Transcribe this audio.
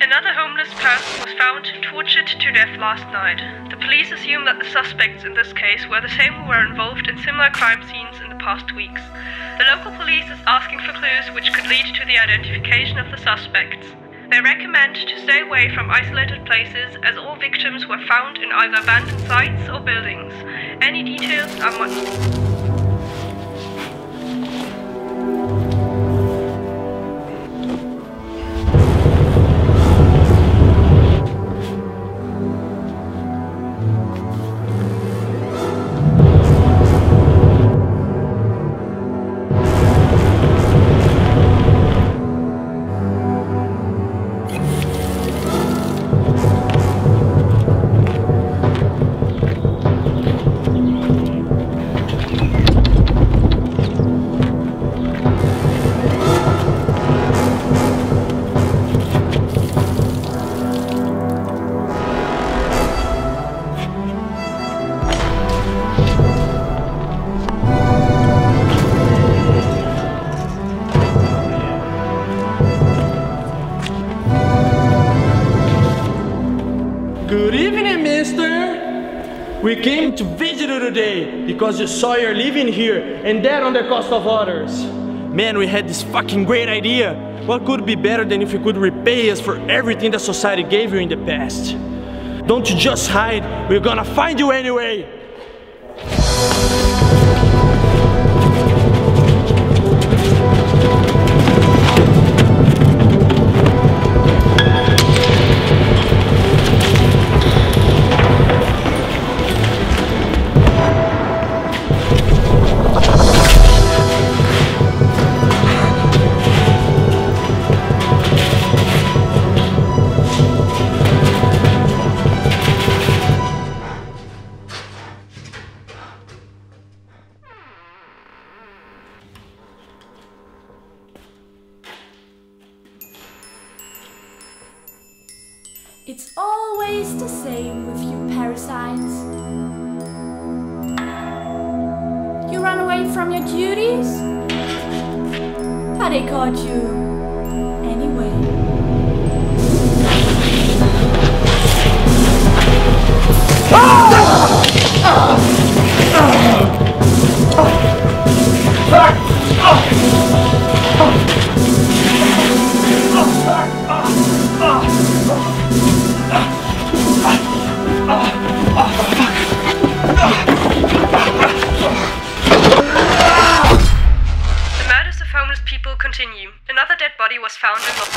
Another homeless person was found tortured to death last night. The police assume that the suspects in this case were the same who were involved in similar crime scenes in the past weeks. The local police is asking for clues which could lead to the identification of the suspects. They recommend to stay away from isolated places as all victims were found in either abandoned sites or buildings. Any details are much. Evening, mister. We came to visit you today because you saw you're living here and that on the cost of others. Man, we had this fucking great idea. What could be better than if you could repay us for everything that society gave you in the past? Don't you just hide, we're gonna find you anyway. It's always the same with you parasites. You run away from your duties? But they caught you found in the